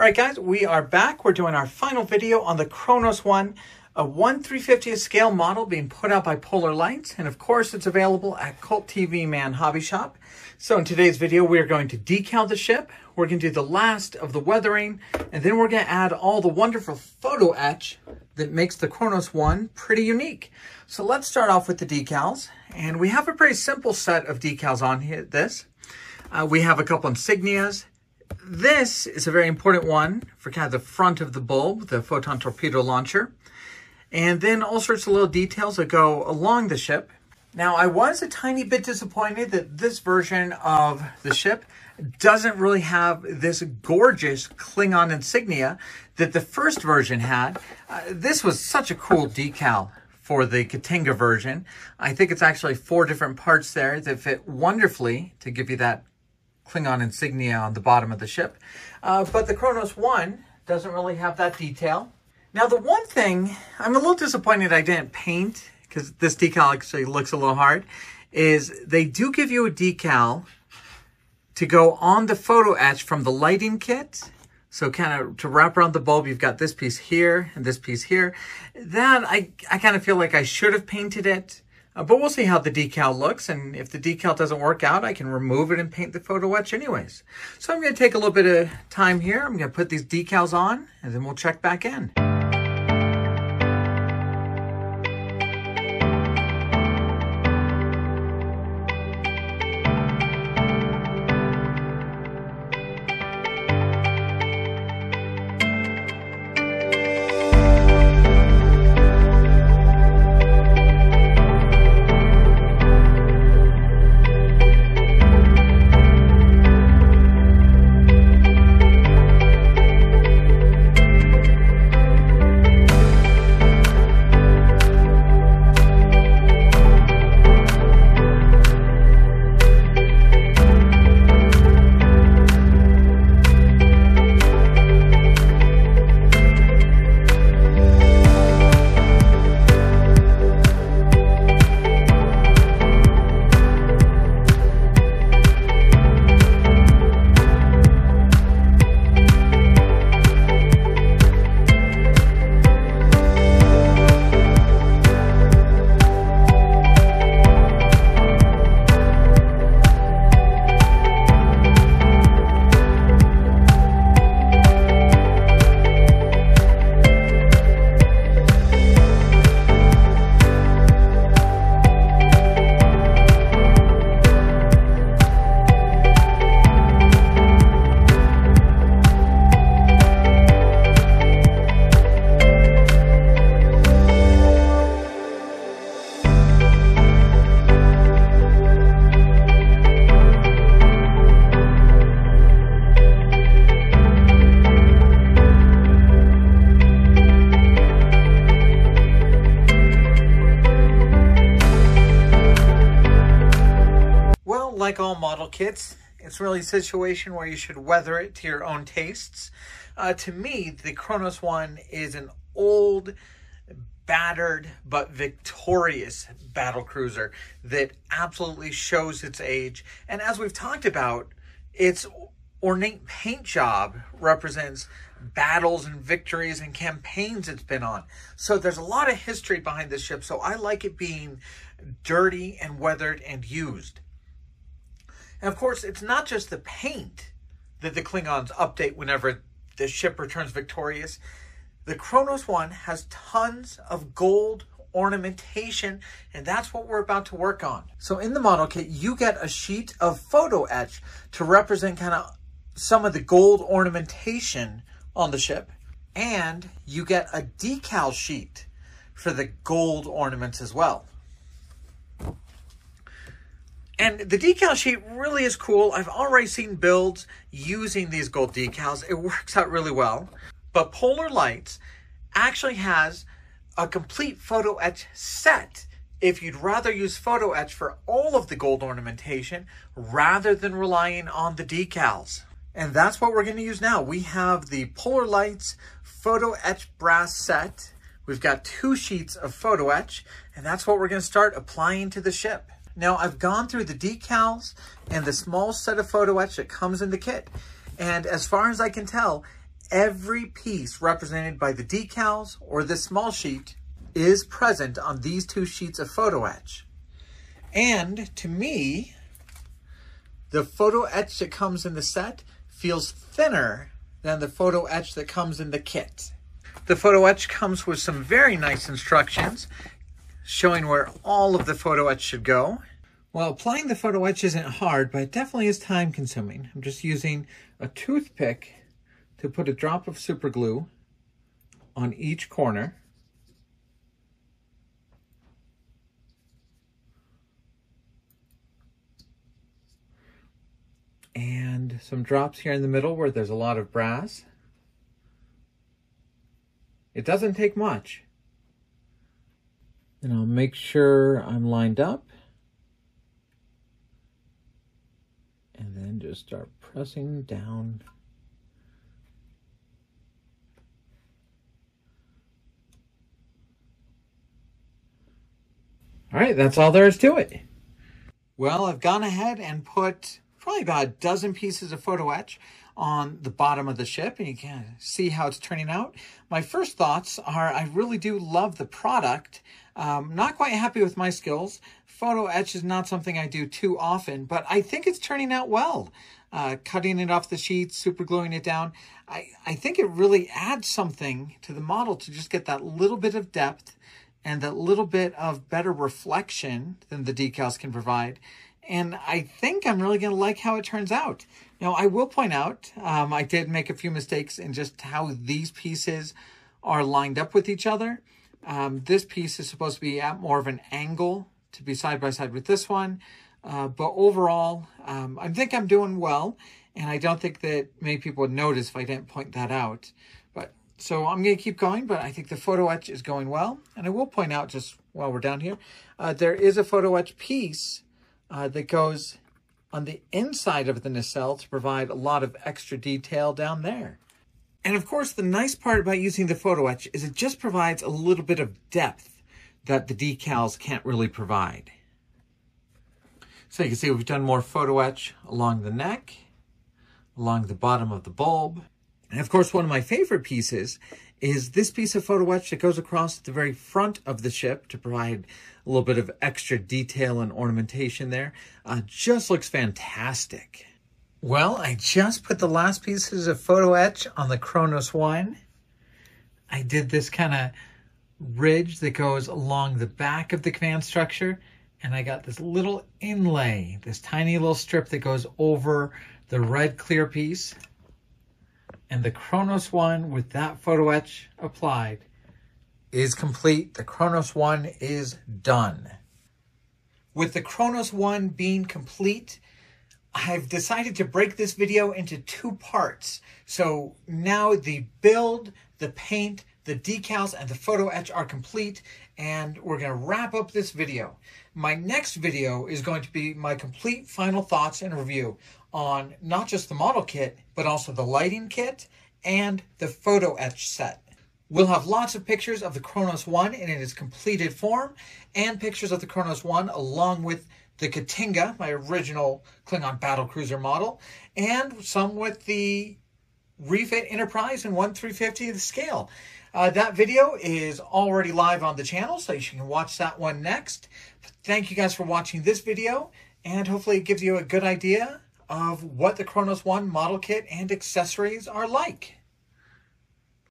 All right, guys, we are back. We're doing our final video on the Kronos One, a 1 350th scale model being put out by Polar Lights. And of course, it's available at Cult TV Man Hobby Shop. So in today's video, we are going to decal the ship. We're going to do the last of the weathering, and then we're going to add all the wonderful photo etch that makes the Kronos One pretty unique. So let's start off with the decals. And we have a pretty simple set of decals on here, this. Uh, we have a couple insignias, this is a very important one for kind of the front of the bulb, the photon torpedo launcher. And then all sorts of little details that go along the ship. Now, I was a tiny bit disappointed that this version of the ship doesn't really have this gorgeous Klingon insignia that the first version had. Uh, this was such a cool decal for the K't'inga version. I think it's actually four different parts there that fit wonderfully to give you that Klingon insignia on the bottom of the ship. Uh, but the Kronos 1 doesn't really have that detail. Now, the one thing I'm a little disappointed I didn't paint, because this decal actually looks a little hard, is they do give you a decal to go on the photo etch from the lighting kit. So kind of to wrap around the bulb, you've got this piece here and this piece here. That, I, I kind of feel like I should have painted it. Uh, but we'll see how the decal looks, and if the decal doesn't work out, I can remove it and paint the photo etch anyways. So I'm going to take a little bit of time here. I'm going to put these decals on, and then we'll check back in. Like all model kits, it's really a situation where you should weather it to your own tastes. Uh, to me, the Kronos one is an old, battered, but victorious battle cruiser that absolutely shows its age. And as we've talked about, its ornate paint job represents battles and victories and campaigns it's been on. So there's a lot of history behind this ship. So I like it being dirty and weathered and used. And of course, it's not just the paint that the Klingons update whenever the ship returns victorious. The Kronos one has tons of gold ornamentation, and that's what we're about to work on. So in the model kit, you get a sheet of photo etch to represent kind of some of the gold ornamentation on the ship, and you get a decal sheet for the gold ornaments as well. And the decal sheet really is cool. I've already seen builds using these gold decals. It works out really well. But Polar Lights actually has a complete photo etch set if you'd rather use photo etch for all of the gold ornamentation rather than relying on the decals. And that's what we're going to use now. We have the Polar Lights photo etch brass set. We've got two sheets of photo etch, and that's what we're going to start applying to the ship. Now, I've gone through the decals and the small set of photo etch that comes in the kit. And as far as I can tell, every piece represented by the decals or the small sheet is present on these two sheets of photo etch. And to me, the photo etch that comes in the set feels thinner than the photo etch that comes in the kit. The photo etch comes with some very nice instructions showing where all of the photo etch should go. Well, applying the photo etch isn't hard, but it definitely is time consuming. I'm just using a toothpick to put a drop of super glue on each corner. And some drops here in the middle where there's a lot of brass. It doesn't take much. And I'll make sure I'm lined up. And then just start pressing down. All right, that's all there is to it. Well, I've gone ahead and put probably about a dozen pieces of photo etch on the bottom of the ship and you can see how it's turning out. My first thoughts are I really do love the product. Um, not quite happy with my skills. Photo etch is not something I do too often, but I think it's turning out well. Uh, cutting it off the sheet, super gluing it down. I, I think it really adds something to the model to just get that little bit of depth and that little bit of better reflection than the decals can provide and I think I'm really going to like how it turns out. Now, I will point out, um, I did make a few mistakes in just how these pieces are lined up with each other. Um, this piece is supposed to be at more of an angle to be side by side with this one. Uh, but overall, um, I think I'm doing well, and I don't think that many people would notice if I didn't point that out. But so I'm going to keep going, but I think the photo etch is going well. And I will point out just while we're down here, uh, there is a photo etch piece uh, that goes on the inside of the nacelle to provide a lot of extra detail down there. And of course, the nice part about using the photo etch is it just provides a little bit of depth that the decals can't really provide. So you can see we've done more photo etch along the neck, along the bottom of the bulb. And of course, one of my favorite pieces is this piece of photo etch that goes across the very front of the ship to provide a little bit of extra detail and ornamentation there. Uh, just looks fantastic. Well, I just put the last pieces of photo etch on the Kronos 1. I did this kind of ridge that goes along the back of the command structure and I got this little inlay, this tiny little strip that goes over the red clear piece and the Kronos one with that photo etch applied is complete. The Kronos one is done. With the Kronos one being complete, I've decided to break this video into two parts. So now the build, the paint, the decals, and the photo etch are complete, and we're going to wrap up this video. My next video is going to be my complete final thoughts and review on not just the model kit, but also the lighting kit and the photo etch set. We'll have lots of pictures of the Kronos 1 in its completed form, and pictures of the Kronos 1 along with the K't'inga, my original Klingon battle cruiser model, and some with the refit Enterprise and 1 350 the scale. Uh, that video is already live on the channel, so you can watch that one next. Thank you guys for watching this video, and hopefully it gives you a good idea of what the Kronos 1 model kit and accessories are like.